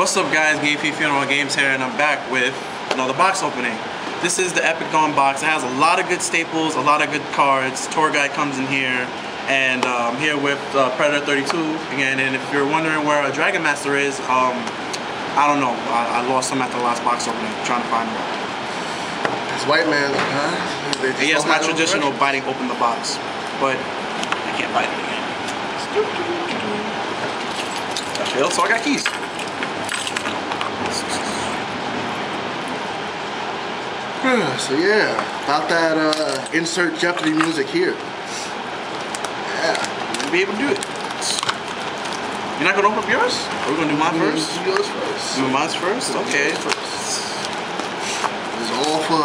What's up guys, Game Funeral Games here and I'm back with another box opening. This is the Epic Dawn box. It has a lot of good staples, a lot of good cards. Tour guide comes in here and I'm here with uh, Predator 32 again and if you're wondering where a Dragon Master is, um, I don't know. I, I, lost him at the last box opening trying to find him. This white man, huh? Yes, my traditional biting open the box, but I can't bite it again. So I got keys. So yeah, about that uh, insert Jeopardy music here. Yeah, you'll be able to do it. You're not gonna open up yours? Are we gonna do mine first? Do yours first. Do mine first? Okay. First. This is all for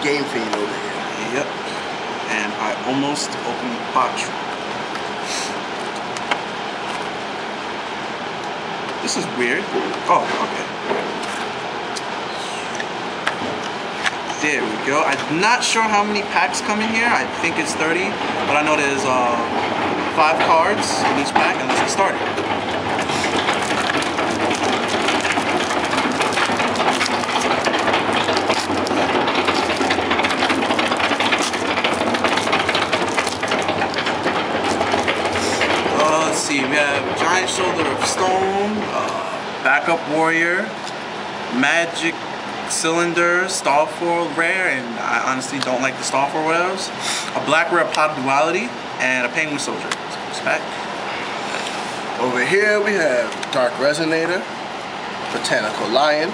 Game Fiend over here. Yep. And I almost opened the box. This is weird. Oh, okay. There we go. I'm not sure how many packs come in here. I think it's 30, but I know there's uh, five cards in each pack, and let's get started. Uh, let's see, we have Giant Soldier of Stone, uh, Backup Warrior, Magic cylinder, star foil rare, and I honestly don't like the foil rares. A black rare pot duality, and a penguin soldier. So back. Over here we have Dark Resonator, Botanical Lion,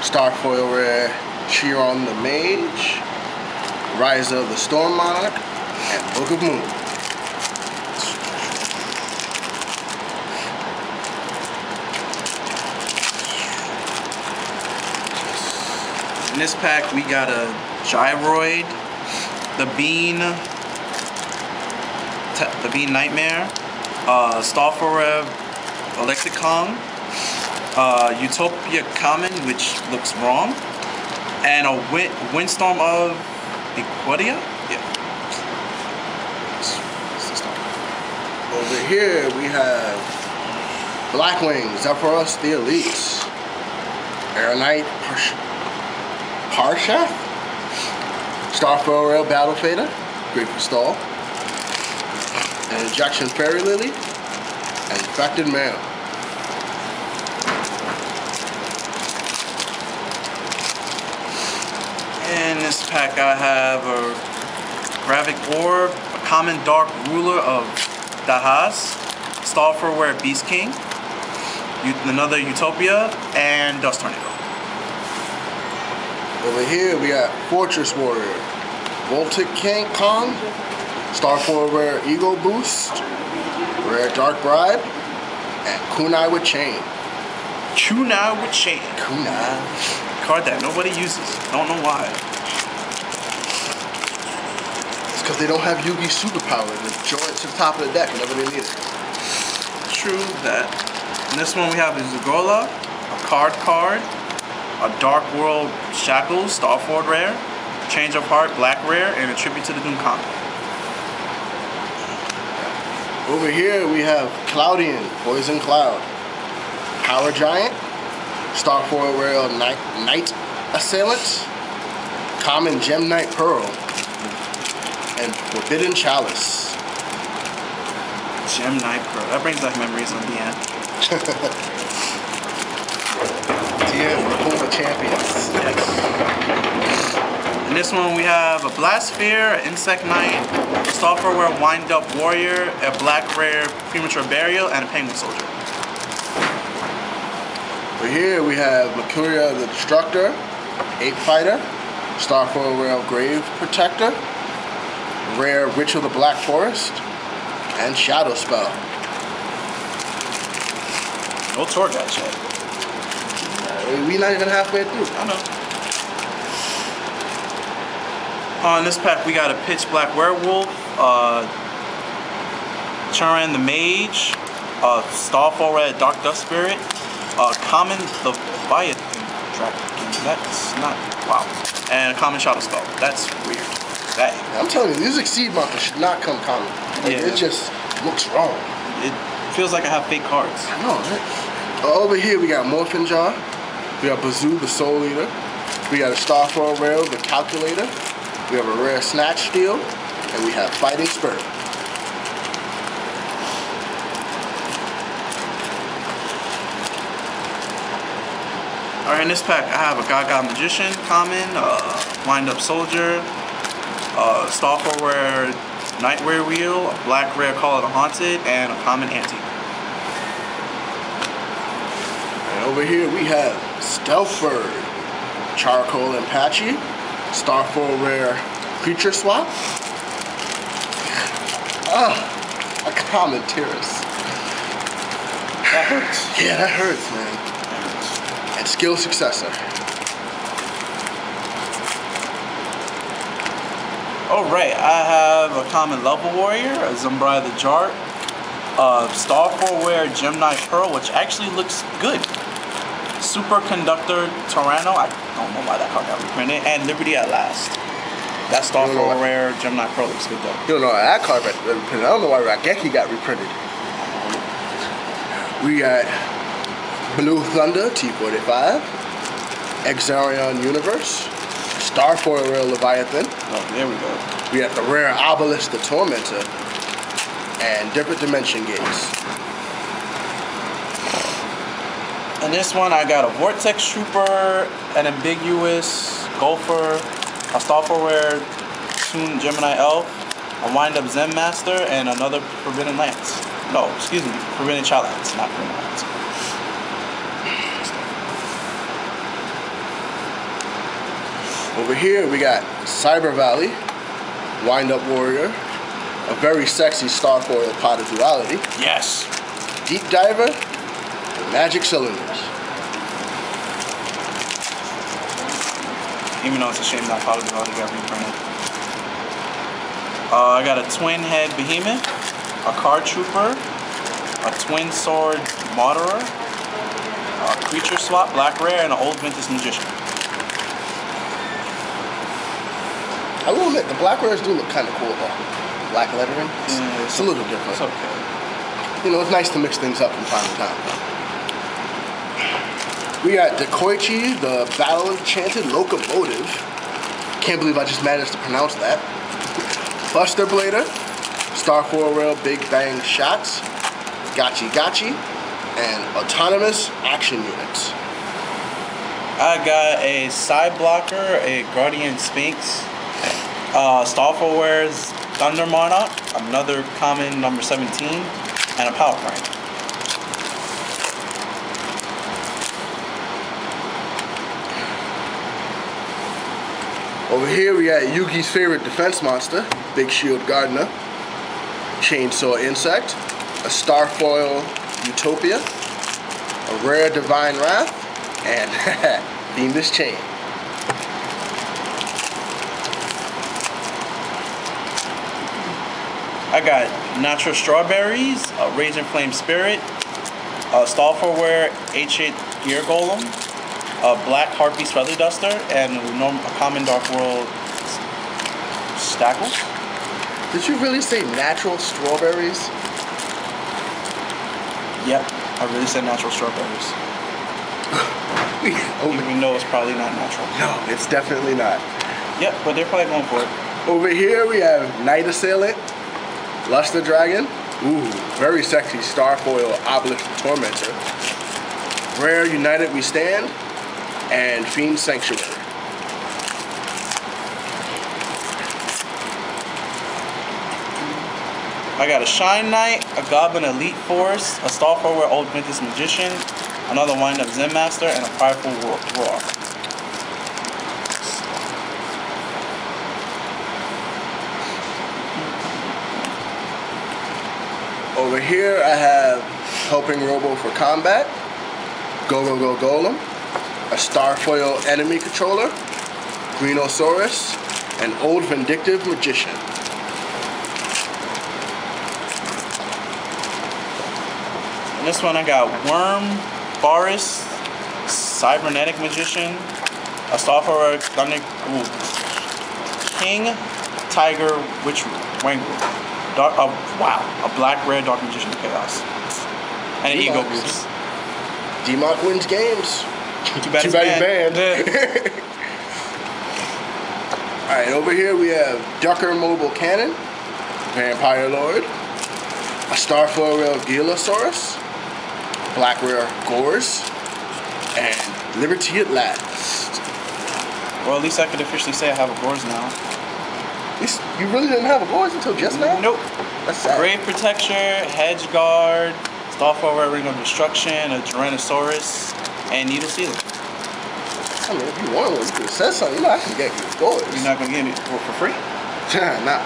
Starfoil Rare Chiron the Mage, Raiza the Storm Monarch, and Book of Moon. In this pack, we got a Gyroid, the Bean, the Bean Nightmare, uh, Starforev, Alexicon, uh, Utopia Common, which looks wrong, and a wind, Windstorm of Etaqua? Yeah. Over here, we have Blackwing, Zephyros the Elite, Airknight, Parshath, Starfoil Rail Battle Fader, Grateful Stall, an Injection Fairy Lily, and Infected Mail. In this pack I have a Gravic Orb, a Common Dark Ruler of Dahaz, Starfoil Beast King, another Utopia, and Dust Tornado. Over here we got Fortress Warrior, Voltic King Kong, Starfoil Rare Ego Boost, Rare Dark Bribe, and Kunai with Chain. Kunai with Chain. Kunai. Card that nobody uses. Don't know why. It's because they don't have Yugi superpower to join to the top of the deck whenever they need it. True that. In this one we have the Zugola, a card card, a Dark World Shackles, Starford Rare, Change of Heart, Black Rare, and a Tribute to the Doom Comet. Over here we have Cloudian, Poison Cloud, Power Giant, Starford Rare Night, Night Assailant, Common Gem Knight Pearl, and Forbidden Chalice. Gem Knight Pearl. That brings back memories of the end. champions. Yes. In this one we have a Blastsphere, an Insect Knight, Starfoil Rare Wind Up Warrior, a Black Rare Premature Burial, and a Penguin Soldier. Over here we have Mercuria the Destructor, Ape Fighter, Starfoil Rare Grave Protector, Rare Ritual of the Black Forest, and Shadow Spell. No tour guide yet. We not even halfway through. I know. On uh, this pack, we got a Pitch Black Werewolf, uh, Chiron the Mage, uh, Starfoil Red Dark Dust Spirit, uh, Common the Leviathan Dragon. That's not, wow. And a Common Shadow Spell. That's weird. That, I'm telling you, these Exceed markers should not come common. Like, yeah. It just looks wrong. It feels like I have fake cards. I know, right? Over here we got Morphing Jar. We got Bazoo, the Soul Eater. We got a Starfall Rail, the Calculator. We have a rare Snatch Steal. And we have Fighting Spirit. Alright, in this pack I have a Gaga Magician common, uh, Wind Up Soldier, uh, Starfall Rare Nightwear Wheel, a Black Rare Call of the Haunted, and a common Ante. And over here we have Stealthford, Charcoal Inpachi, Starfall Rare Creature Swap, ah, a common Terrace. That hurts. Yeah, that hurts, man. That hurts. And Skill Successor. Alright, I have a common Level Warrior, a Zumbrai the Jart, a Starfall Rare Gemini Pearl, which actually looks good. Superconductor Tyranno, I don't know why that card got reprinted, and Liberty at Last. That You don't know Starfall Rare Gemini Pearl looks good though. You don't know that card got reprinted. I don't know why Raigeki got reprinted. We got Blue Thunder T45, Exarion Universe, Starfoil Rare Leviathan. Oh, there we go. We got the rare Obelisk the Tormentor, and different dimension gates. And this one, I got a Vortex Trooper, an Ambiguous Gopher, a Rare Toon Gemini Elf, a Wind Up Zen Master, and another Forbidden Lance. No, excuse me, Forbidden Child Lance, not Forbidden Lance. Over here we got Cyber Valley, Wind Up Warrior, a very sexy Starfoil Pot of Duality, Yes! Deep Diver, Magic Cylinders. Even though it's a shame that Power Duality got reprinted. Uh, I got a Twin Head Behemoth, a Card Trooper, a Twin Sword Marauder, a Creature Swap Black Rare, and an Old Vintage Magician. I will admit, the black rares do look kind of cool though. Black lettering, it's, Yeah, it's a little different. It's okay. You know, it's nice to mix things up from time to time. We got Dekoichi, the Battle Enchanted Locomotive. Can't believe I just managed to pronounce that. Buster Blader, Starfall Rail Big Bang Shots, Gachi Gachi, and Autonomous Action Units. I got a side blocker, a Guardian Sphinx, uh, Starfall Wares Thunder Monarch, another common number 17, and a Power Prank. Over here we got Yugi's favorite defense monster, Big Shield Gardna, Chainsaw Insect, a Starfoil Utopia, a rare Divine Wrath, and Fiendish Chain. I got Natural Strawberries, a Raging Flame Spirit, a Starfall Wear H8 Gear Golem, a Black Harpy's Feather Duster, and a, Common Dark World Shackle. Did you really say natural strawberries? Yep, I really said Natural Strawberries. oh, Even though it's probably not natural. no, it's definitely not. Yep, but they're probably going for it. Over here we have Night Assailant, Luster Dragon, ooh, very sexy Starfoil Obelisk Tormentor, Rare United We Stand, and Fiend Sanctuary. I got a Shine Knight, a Goblin Elite Force, a Starfall Wear Old Vintage Magician, another Wind Up Zen Master, and a Prideful. Roar. Over here I have Helping Robo for Combat, Go Go Go Golem, a Starfoil Enemy Controller, Greenosaurus, and Old Vindictive Magician. And this one I got Worm, Boris, Cybernetic Magician, a Starfall Wear Thunder, ooh, King, Tiger, Witch, Wangu. Dark, uh, wow, a Black Rare Dark Magician Chaos. And an Ego. Boost. D-Mark wins games. Too bad Too bad banned. banned. All right, over here we have Ducker Mobile Cannon, Vampire Lord, a Starfoil Rail Gilasaurus, Black Rare Gorz, and Liberty at Last. Well, at least I could officially say I have a Gorz now. You really didn't have a Gorz until just now? Nope. That's sad. Grave Protector, Hedge Guard, Starfall Ring of Destruction, a Tyrannosaurus, and Needle Sealer. I mean, if you want one, you could said something. You know, I can get you Gorz. You're not gonna get it for, for free? nah.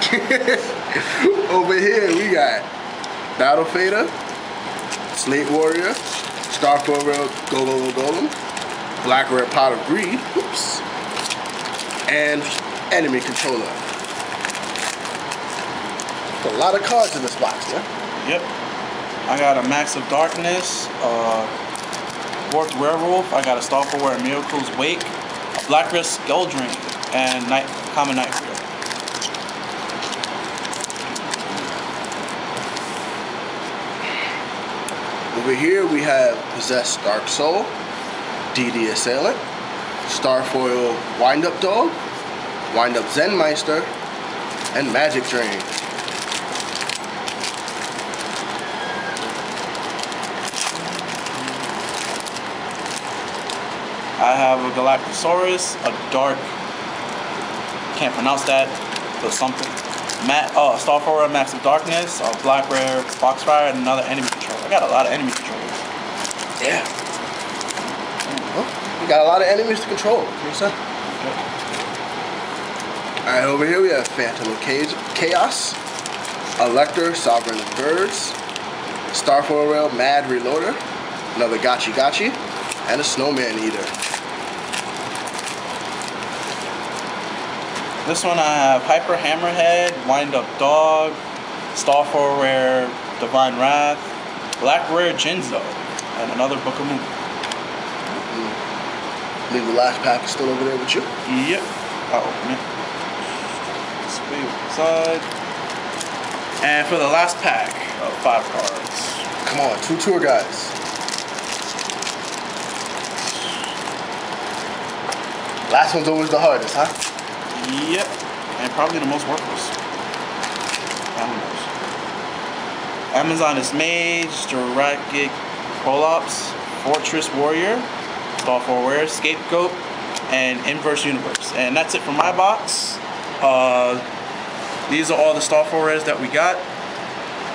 Over here we got Battle Fader, Slate Warrior, Starfall Rail Go Go Go Golem, Black Red Pot of Greed, oops, and Enemy Controller. A lot of cards in this box, yeah? Yep. I got a Mask of Darkness, uh, Warped Werewolf, I got a Starfall Wear Miracle's Wake, a Black Wrist Skull and Night Common Night Wheel. Over here we have Possessed Dark Soul, DD Assailant, Starfoil Wind Up Dog, Wind Up Zenmeister, and Magic Drain. I have a Galactosaurus, a Dark, can't pronounce that, but something. Matt, oh, a Starfall Mask of Darkness, a Black Rare Foxfire, and another enemy controller. I got a lot of enemy controllers. Yeah. Well, we got a lot of enemies to control. What's that? Alright, over here we have Phantom of Cage- Chaos, Elector, Sovereign of Birds, Starfoil Rail, Mad Reloader, another Gachi Gachi, and a Snowman Eater. This one I have Hyper Hammerhead, Wind Up Dog, Starfall Rare Divine Wrath, Black Rare Jinzo, and another Book of Moon. believe mm-hmm. the last pack is still over there with you. Yep. I'll open it. This way with the side. And for the last pack of five cards, Come on, two tour guys. Last one's always the hardest, huh? Yep. And probably the most worthless. Animals. Amazoness Mage, Jurassic Prolops, Fortress Warrior, Starfall Warrior, Scapegoat, and Inverse Universe. And that's it for my box. Uh, these are all the Starfall Rares that we got.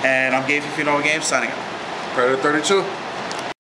And I'm Gabe Fino Games signing out. Predator 32.